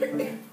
Thank